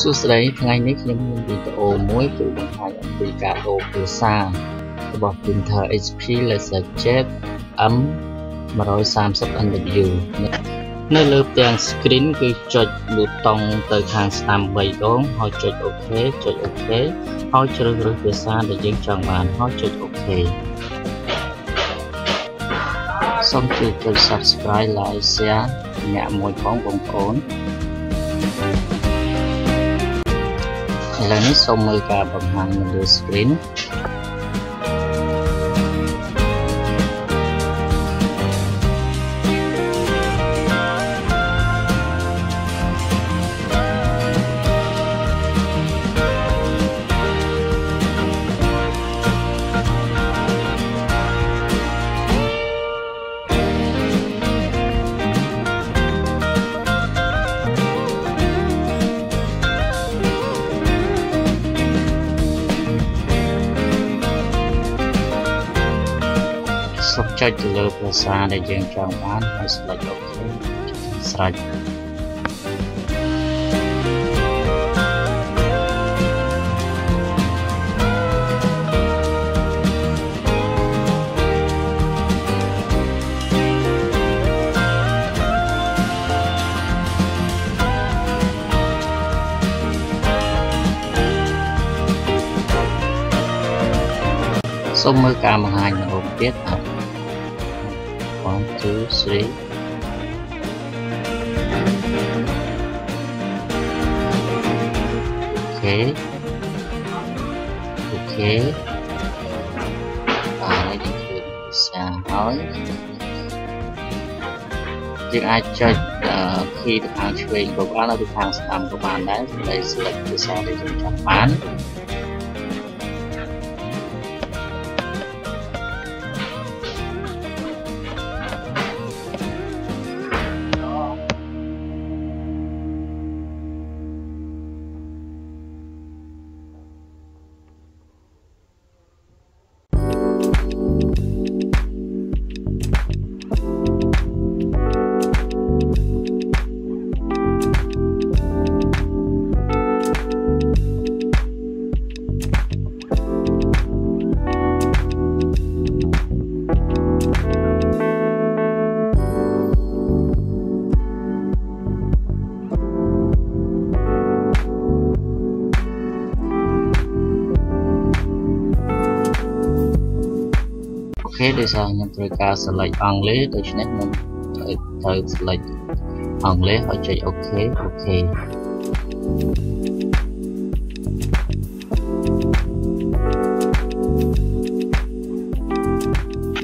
សួស្តីថ្ងៃនេះខ្ញុំមានវីដេអូមួយគឺបង្ហាញអំពីការដូរភាសារបស់ printer HP LaserJet M 130NW នៅលើផ្ទាំង screen គឺចុចប៊ូតុងទៅខាងស្ដាំ3ដងហើយចុច OK ចុច OK ហើយជ្រើសរើសភាសាដែលយើងចង់បានហើយចុច OK សូមជួយចុច Subscribe Like Share អ្នកមួយផងបងប្អូន ឥឡូវនេះសូមមើល ការបង្ហាញនៅលើ screen សូមចុចទៅលើភាសាដែលយើងចង់បានហើយ select OK ស្រេចសូមមើលការបង្ហាញម្ដងទៀតអត់1 2 3អូខេអូខេបាទយើងឃើញភាសាហើយយើងអាចចុច key ទៅខាងឆ្វេងក៏បានឬខាងស្ដាំក៏ ដែរដើម្បី select ភាសាដែលយើងចង់បានខេដោយសារខ្ញុំត្រូវការ select អង់គ្លេសដូច្នេះខ្ញុំត្រូវត្រូវ select អង់គ្លេសហើយចុច OK OK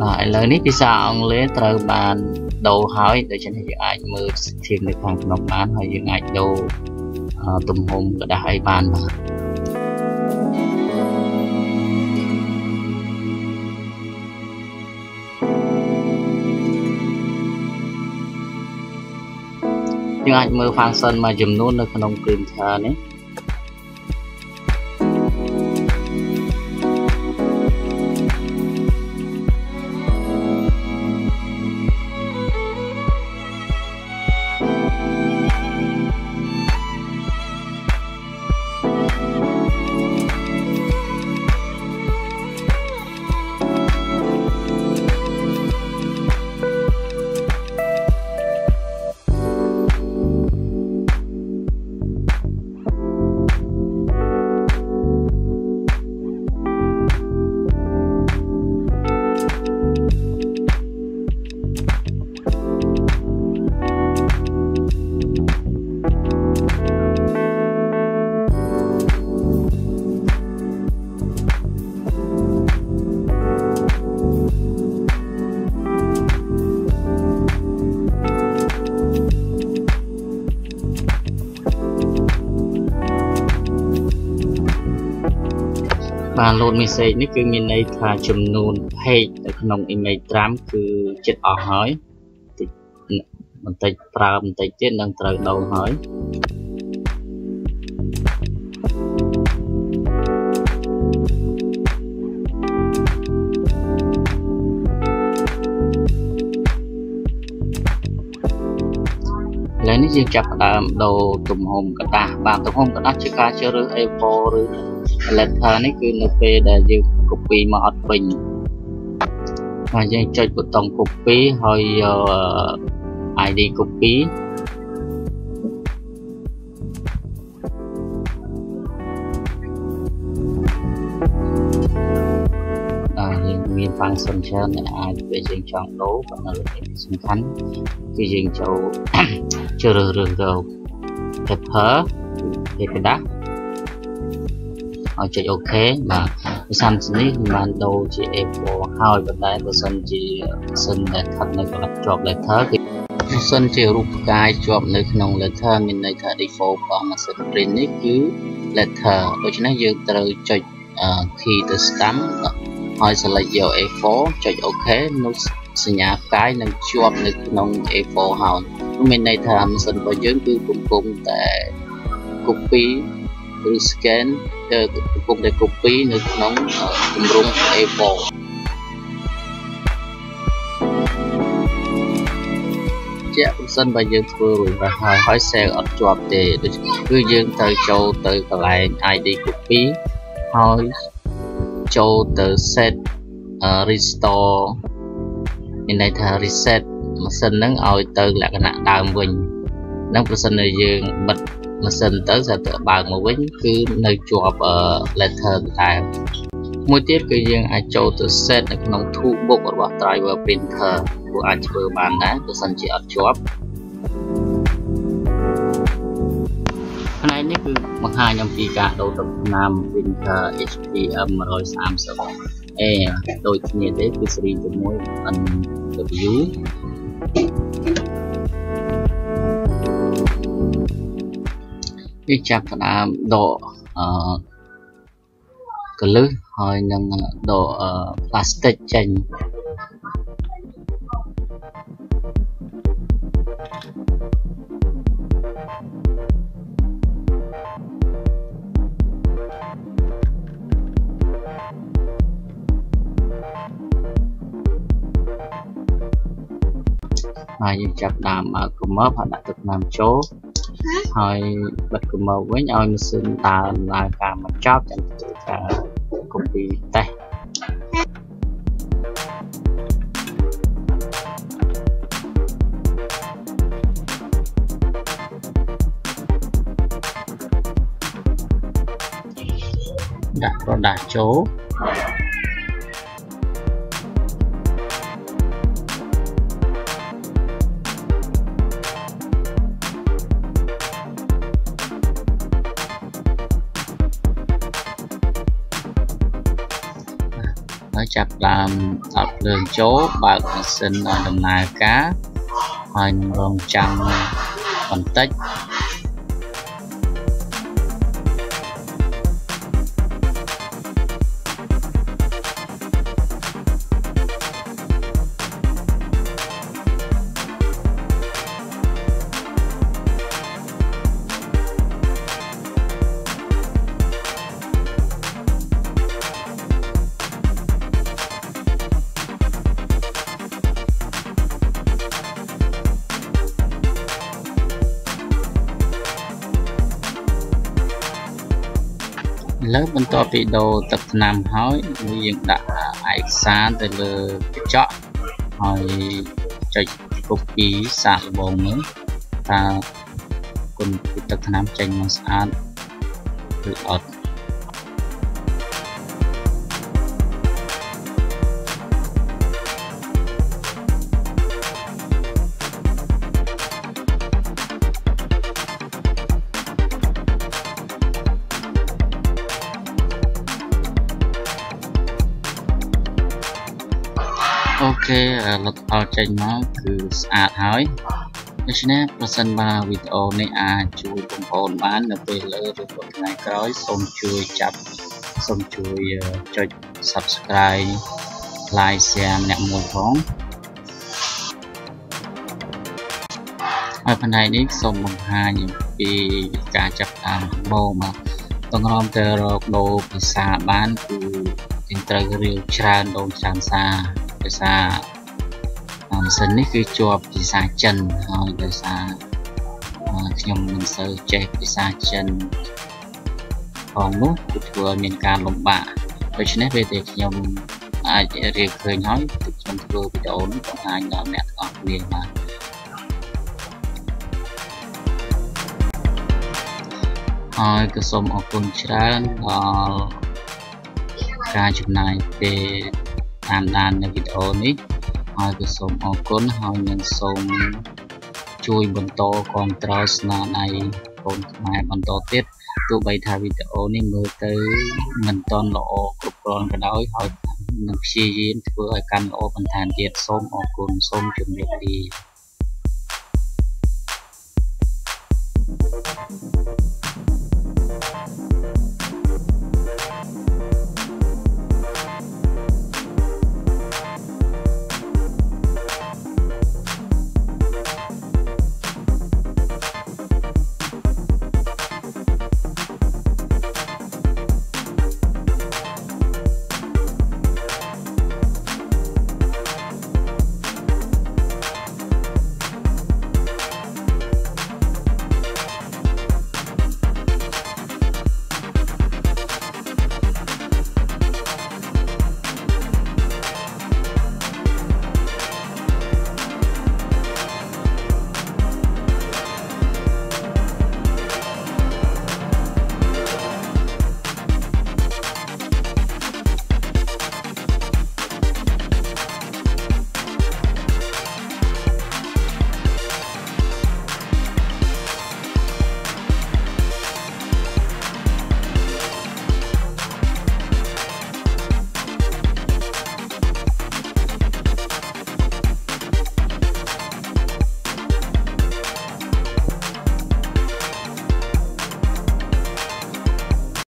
បាទឥឡូវនេះភាសាអង់គ្លេសត្រូវបានដូរហើយដូច្នេះយើងអាចមើល setting នៅខាងក្នុងបានហើយយើងអាចដូរទំហំกระดาษអីបានបាទ យើងអាចមើល function មួយចំនួននៅក្នុង printer នេះ បាន load message នេះគឺមានន័យថាចំនួន page នៅក្នុង image tram គឺចិត្តអស់ហើយបន្តិចប្រើបន្តិចទៀតនឹងត្រូវដូរហើយឥឡូវនេះ យើងចាប់ផ្ដើមដូរទំហំกระดาษបាទទំហំกระดาษជាការជ្រើសរើស A4 ឬ letter នេះគឺនៅពេលដែលយើង copy មកអត់ពេញហើយយើងចុចប៊ូតុង copy ហើយយក ID copy មាន function ច្រើនដែលអាចពេលយើងចង់ដូរប៉ុន្តែសំខាន់គឺយើងចូលជ្រើសរើសទៅ paper ពីក្រដាស់ ឲ្យចុច OK បាទប្រសិននេះមិនបានដូរជា A4 ហើយប៉ុន្តែបើសិនជាសិនដែលស្ថិតនៅកន្លែងជាប់ letter គឺបើសិនជារូបផ្កាយជាប់នៅក្នុង letter មានន័យថា default របស់ម៉ាស៊ីន print នេះគឺ letter ដូច្នេះយើងត្រូវចុច key ទៅ stamp ហើយ select យក A4 ចុច OK នោះសញ្ញាផ្កាយនឹងជាប់នៅក្នុង A4 ហើយនោះមានន័យថាម៉ាស៊ីនរបស់យើងគឺកំពុងតែ copy ឬ scan កំពុងតែ copy នៅក្នុងគម្រោង A4 ជាប្រសិនបើយើងធ្វើរួចហើយហើយ save អត់ជាប់ទេដូចគឺយើងត្រូវចូលទៅកន្លែង ID copy ហើយចូលទៅ set restore មានន័យថា reset ម៉ាស៊ីនហ្នឹងឲ្យទៅលក្ខណៈដើមវិញនឹងប្រសិនបើយើងបិទ ម៉ាស៊ីនទៅស្រាប់តែបើកមកវិញគឺនៅជាប់ letter ដែរមួយទៀតគឺយើងអាចចូលទៅ set នៅក្នុង toolbox របស់ driver printer ព្រោះអាចធ្វើបានដែរបើសិនជាអត់ជាប់ផ្នែកនេះគឺបង្ហាញអំពីការដូរទឹកថ្នាំ printer HPM 130 A ដូចគ្នាទេគឺ seri ជាមួយ NW វាចាប់ផ្ដើមដកអឺកលឹះហើយនឹងដកផ្លាស្ទិកចេញហើយយើងចាប់ដើមបើកុំមកហើយដាក់ទឹកថ្នាំចូល ហើយបិទកុំមកវិញឲ្យម៉ាស៊ីនដើរដំណើរការមកចប់ចាំធ្វើការ copy តេស្តដាក់ product ចូល ហើយចាប់ដើមដល់ភ្លើងចូលបើកម៉ាស៊ីនឲ្យដំណើរការហើយនឹងរងចាំបន្តិច ឥឡូវបន្ទាប់ពីដូរទឹកថ្នាំហើយយើងដាក់ឯកសារទៅលើកញ្ចក់ហើយចុច copy សាកល្បងមើលតើគុណទឹកថ្នាំចេញមកស្អាតឬអត់ លទ្ធផលចេញមកគឺស្អាតហើយដូច្នេះប្រសិនបើវីដេអូនេះអាចជួយបងប្អូនបាននៅពេលលើឬក៏ថ្ងៃក្រោយសូមជួយចាប់សូមជួយចុច Subscribe Like Share ម្នាក់មួយផងហើយផ្នែកនេះសូមបង្ហាញអំពីការចាប់តាមដំបូងមកតម្រាំទៅរកដូរភាសាបានគឺយើងត្រូវរៀនច្រើនដូរច្រើនសារភាសា ម៉ាស៊ីននេះគឺជាប់ភាសាចិនហើយដោយសារខ្ញុំមិនសូវចេះភាសាចិនផងនោះគឺធ្វើឲ្យមានការលំបាកដូច្នេះពេលដែលខ្ញុំអាចរៀនឃើញហើយគឺខ្ញុំធ្វើវីដេអូនេះបង្ហាញដល់អ្នកទាំងអស់គ្នាបានហើយក៏សូមអរគុណច្រើនដល់ការចំណាយពេលតាមដាននៅវីដេអូនេះ ហើយក៏សូមអរគុណហើយនឹងសូមជួយបន្តគាំទ្រស្នាដៃកូនខ្មែរបន្តទៀតទោះបីថាវីដេអូនេះមើលទៅមិនទាន់ល្អគ្រប់គ្រាន់ក៏ដោយហើយនឹងព្យាយាមធ្វើឲ្យកាន់ល្អបន្ថែមទៀតសូមអរគុណសូមជម្រាបលា